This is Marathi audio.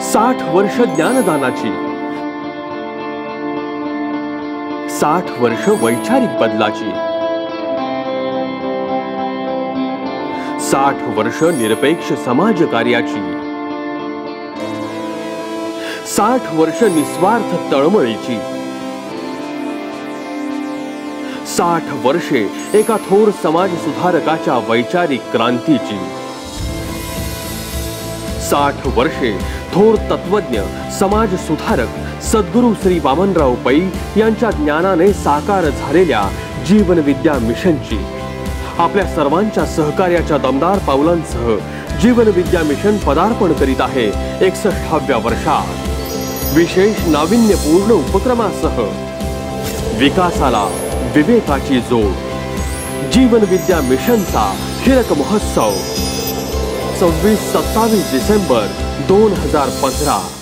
साठ वर्ष ज्ञानदानाची. साठ वर्ष वैचारिक बदलाची. साठ वर्ष निरपेक्ष समाज कार्याची. साठ वर्ष निस्वार्थ तळमळीची. साठ वर्षे एका थोर समाज सुधारकाच्या वैचारिक क्रांतीची. साठ वर्षे थोर तत्वज्ञ समाज सुधारक सद्गुरू श्री वामनराव पै यांच्या ज्ञानाने साकार झालेल्या जीवनविद्या मिशनची. आपल्या सर्वांच्या सहकार्याच्या दमदार पावलांसह जीवनविद्या मिशन पदार्पण करीत आहे एकसष्टाव्या वर्षात. विशेष नाविन्यपूर्ण उपक्रमासह विकासाला विवेकाची जोड. जीवनविद्या मिशनचा हिरक महोत्सव. सव्वीस सत्तावीस डिसेंबर दोन हजार पंधरा.